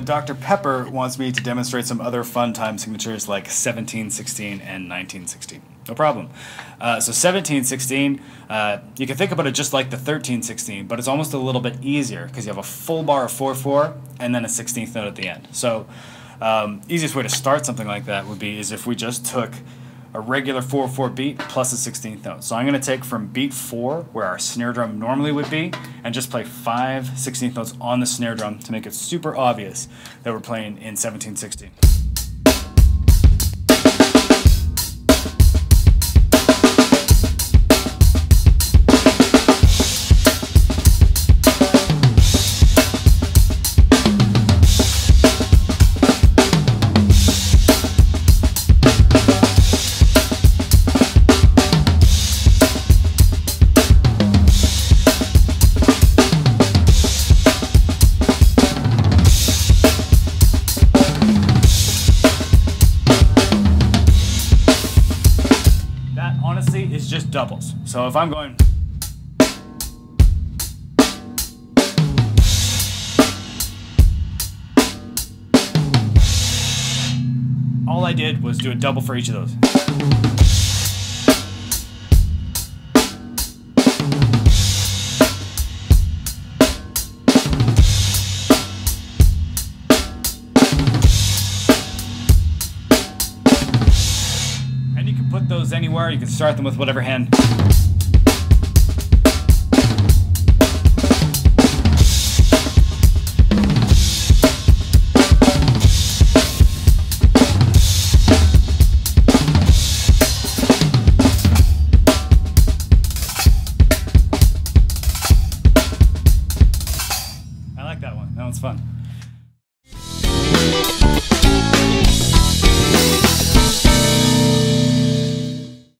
Dr. Pepper wants me to demonstrate some other fun time signatures like 1716 and 1916. No problem. Uh, so 1716, uh, you can think about it just like the 1316, but it's almost a little bit easier because you have a full bar of 4-4 and then a 16th note at the end. So um, easiest way to start something like that would be is if we just took a regular 4-4 beat plus a 16th note. So I'm going to take from beat 4, where our snare drum normally would be, and just play 5 16th notes on the snare drum to make it super obvious that we're playing in 1716. Doubles. So if I'm going. All I did was do a double for each of those. Those anywhere. You can start them with whatever hand.